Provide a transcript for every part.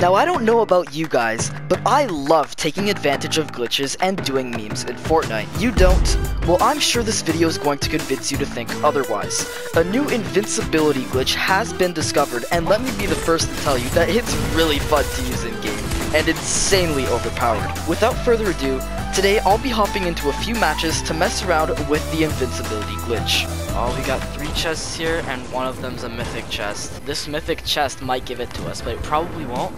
Now I don't know about you guys, but I love taking advantage of glitches and doing memes in Fortnite. You don't? Well I'm sure this video is going to convince you to think otherwise. A new invincibility glitch has been discovered and let me be the first to tell you that it's really fun to use in game and insanely overpowered. Without further ado, today I'll be hopping into a few matches to mess around with the invincibility glitch. Oh, we got three chests here, and one of them's a mythic chest. This mythic chest might give it to us, but it probably won't.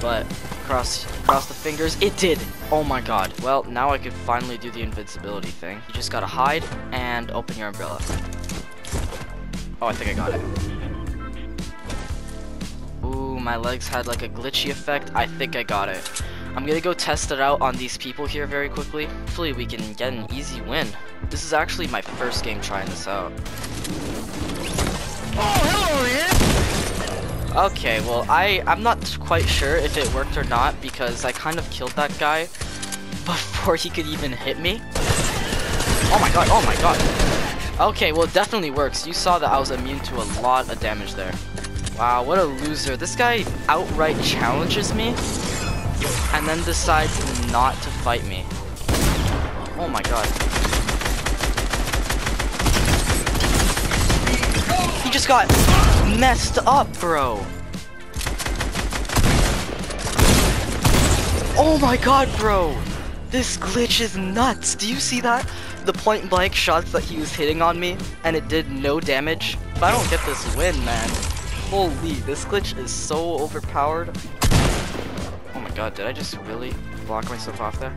But cross cross the fingers, it did. Oh my god. Well, now I can finally do the invincibility thing. You just gotta hide and open your umbrella. Oh, I think I got it. Ooh, my legs had like a glitchy effect. I think I got it. I'm gonna go test it out on these people here very quickly. Hopefully we can get an easy win. This is actually my first game trying this out. Oh, hello, man! Okay, well, I, I'm not quite sure if it worked or not because I kind of killed that guy before he could even hit me. Oh my god, oh my god. Okay, well, it definitely works. You saw that I was immune to a lot of damage there. Wow, what a loser. This guy outright challenges me and then decides not to fight me. Oh my god. He just got messed up, bro. Oh my god, bro. This glitch is nuts. Do you see that? The point blank shots that he was hitting on me, and it did no damage. If I don't get this win, man, holy, this glitch is so overpowered. Oh my god, did I just really block myself off there?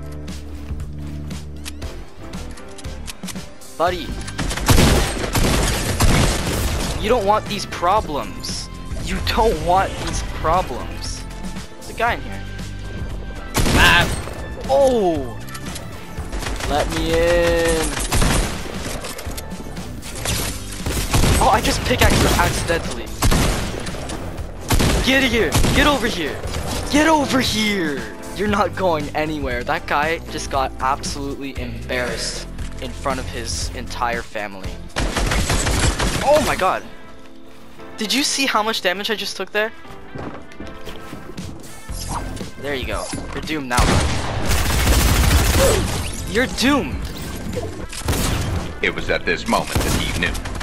Buddy, you don't want these problems. You don't want these problems. There's a guy in here. Ah! Oh! Let me in. Oh, I just pickaxed accidentally. Get here! Get over here! Get over here! You're not going anywhere. That guy just got absolutely embarrassed in front of his entire family. Oh my god. Did you see how much damage I just took there? There you go. You're doomed now. You're doomed. It was at this moment that he knew.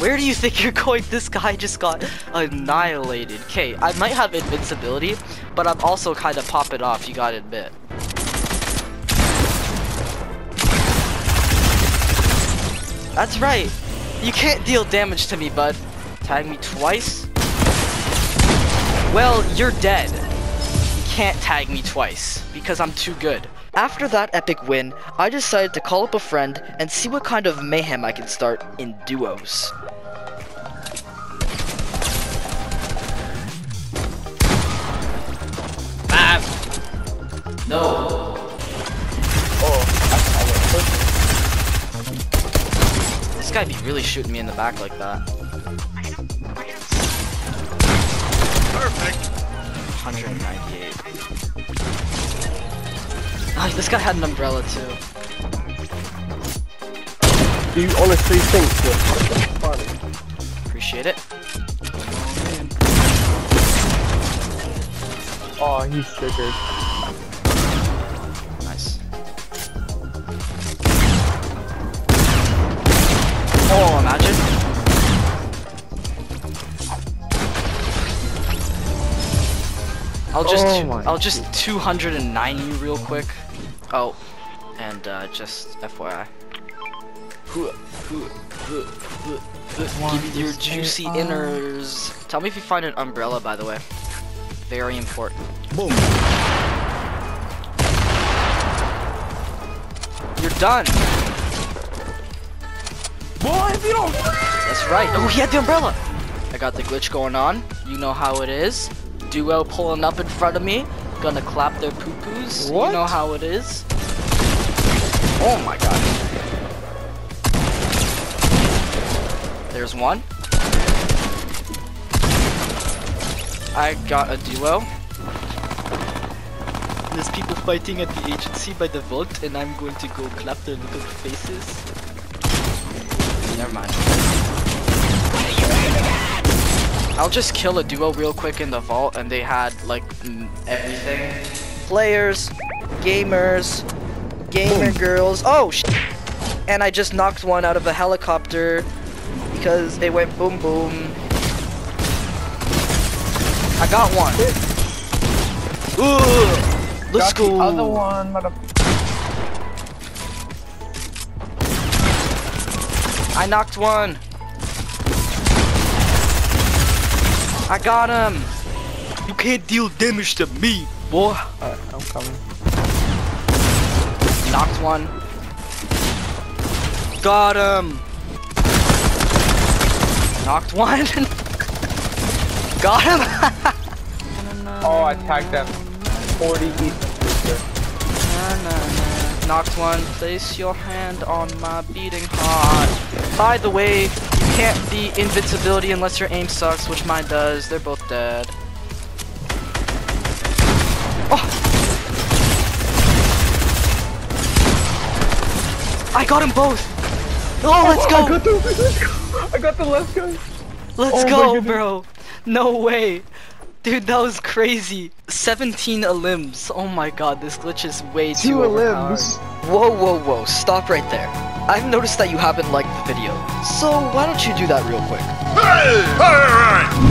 Where do you think you're going? This guy just got annihilated. Okay, I might have invincibility, but I'm also kind of popping off, you gotta admit. That's right. You can't deal damage to me, bud. Tag me twice? Well, you're dead. You can't tag me twice, because I'm too good. After that epic win, I decided to call up a friend and see what kind of mayhem I can start in duos. No! Oh, This guy be really shooting me in the back like that. Perfect. 198. Ah, this guy had an umbrella too. Do you honestly think that funny? Appreciate it. Oh, he's triggered. I'll just Oh I'll just 209 you real quick. Oh, and uh, just FYI. Give me your juicy inners. Tell me if you find an umbrella, by the way. Very important. Boom. You're done. Boy, if you don't. That's right. Oh, he had the umbrella. I got the glitch going on. You know how it is. Duo pulling up in front of me. Gonna clap their poo-poos. You know how it is. Oh my god. There's one. I got a duo. There's people fighting at the agency by the vault, and I'm going to go clap their little faces. Never mind. I'll just kill a duo real quick in the vault, and they had like everything. Players, gamers, gamer girls. Oh, sh and I just knocked one out of a helicopter because it went boom boom. I got one. Ooh, let's Got go. the other one, mother. I knocked one. I got him. You can't deal damage to me, boy. Alright, I'm coming. Knocked one. Got him. Knocked one. Got him. Oh, I tagged them. 40 east. Knocked one. Place your hand on my beating heart. By the way, you can't be invincibility unless your aim sucks, which mine does. They're both dead. Oh! I got them both! Oh, let's I go! got the. I got the left guy. Let's Oh go, bro! No way! Dude, that was crazy. 17 limbs. Oh my god, this glitch is way too Two overpowered. limbs. Whoa, whoa, whoa, stop right there. I've noticed that you haven't liked the video, so why don't you do that real quick? Hey! Alright!